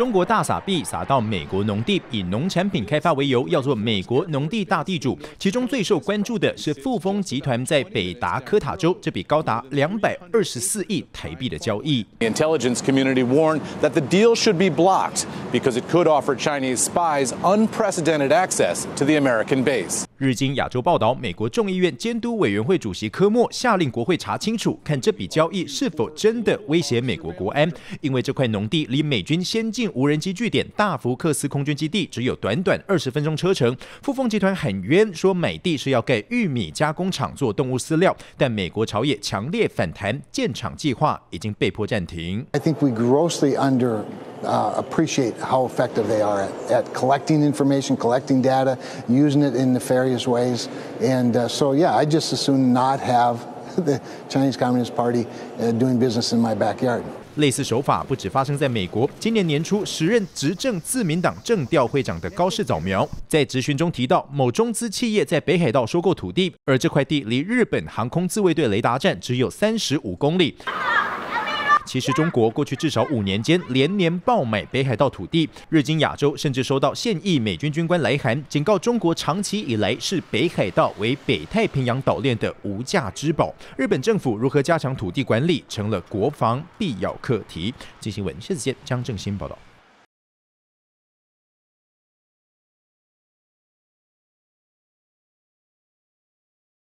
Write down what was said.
中国大撒币撒到美国农地，以农产品开发为由，要做美国农地大地主。其中最受关注的是富丰集团在北达科塔州这笔高达两百二十四亿台币的交易。Intelligence community warned that the deal should be blocked because it could offer Chinese spies unprecedented access to the American base. 日经亚洲报道，美国众议院监督委员会主席科莫下令国会查清楚，看这笔交易是否真的威胁美国国安。因为这块农地离美军先进无人机据点大福克斯空军基地只有短短二十分钟车程。富丰集团很冤，说美地是要盖玉米加工厂做动物饲料，但美国朝野强烈反弹，建厂计划已经被迫暂停。I think we grossly under uh, appreciate how effective they are at, at collecting information, collecting data, using it in nefarious ways. And uh, so, yeah, I just as soon not have the Chinese Communist Party uh, doing business in my backyard. 类似手法不止发生在美国，今年年初，时任执政自民党政调会长的高市早苗在质询中提到，某中资企业在北海道收购土地，而这块地离日本航空自卫队雷达站只有三十五公里。其实，中国过去至少五年间连年爆买北海道土地。日经亚洲甚至收到现役美军军官来函，警告中国长期以来视北海道为北太平洋岛链的无价之宝。日本政府如何加强土地管理，成了国防必要课题。进行文，谢子健、江正新报道。